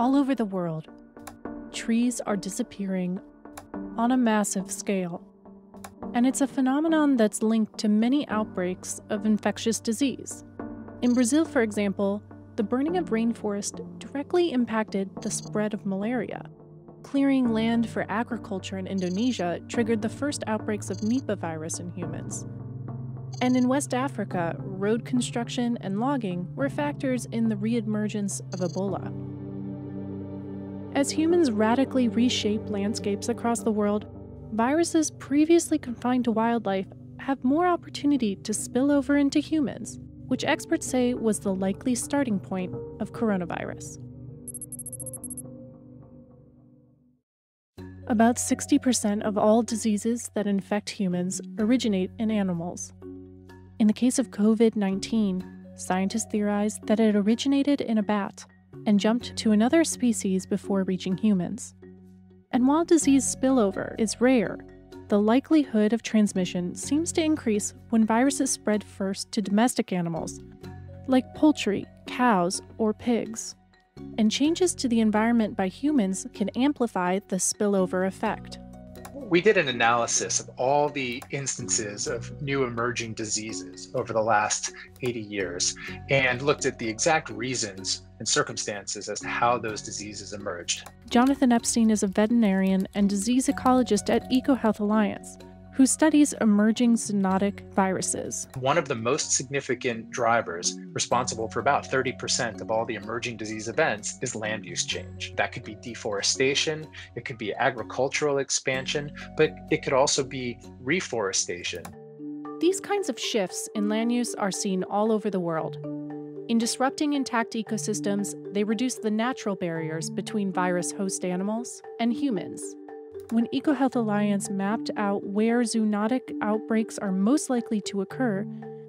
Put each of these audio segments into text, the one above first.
All over the world, trees are disappearing on a massive scale. And it's a phenomenon that's linked to many outbreaks of infectious disease. In Brazil, for example, the burning of rainforest directly impacted the spread of malaria. Clearing land for agriculture in Indonesia triggered the first outbreaks of Nipah virus in humans. And in West Africa, road construction and logging were factors in the reemergence of Ebola. As humans radically reshape landscapes across the world, viruses previously confined to wildlife have more opportunity to spill over into humans, which experts say was the likely starting point of coronavirus. About 60% of all diseases that infect humans originate in animals. In the case of COVID 19, scientists theorize that it originated in a bat and jumped to another species before reaching humans. And while disease spillover is rare, the likelihood of transmission seems to increase when viruses spread first to domestic animals, like poultry, cows, or pigs. And changes to the environment by humans can amplify the spillover effect we did an analysis of all the instances of new emerging diseases over the last 80 years and looked at the exact reasons and circumstances as to how those diseases emerged. Jonathan Epstein is a veterinarian and disease ecologist at EcoHealth Alliance who studies emerging zoonotic viruses. One of the most significant drivers responsible for about 30% of all the emerging disease events is land use change. That could be deforestation, it could be agricultural expansion, but it could also be reforestation. These kinds of shifts in land use are seen all over the world. In disrupting intact ecosystems, they reduce the natural barriers between virus host animals and humans. When EcoHealth Alliance mapped out where zoonotic outbreaks are most likely to occur,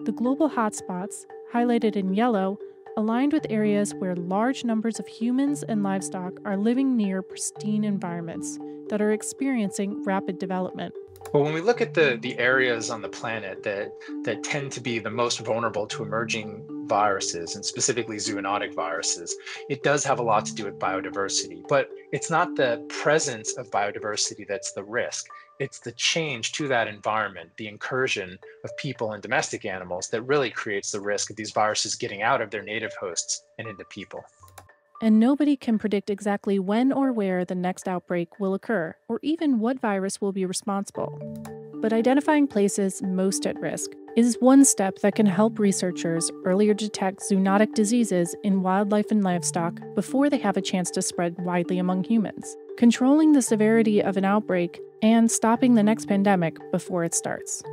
the global hotspots, highlighted in yellow, aligned with areas where large numbers of humans and livestock are living near pristine environments that are experiencing rapid development. Well, when we look at the, the areas on the planet that, that tend to be the most vulnerable to emerging viruses and specifically zoonotic viruses, it does have a lot to do with biodiversity. But it's not the presence of biodiversity that's the risk. It's the change to that environment, the incursion of people and domestic animals that really creates the risk of these viruses getting out of their native hosts and into people. And nobody can predict exactly when or where the next outbreak will occur, or even what virus will be responsible. But identifying places most at risk is one step that can help researchers earlier detect zoonotic diseases in wildlife and livestock before they have a chance to spread widely among humans, controlling the severity of an outbreak and stopping the next pandemic before it starts.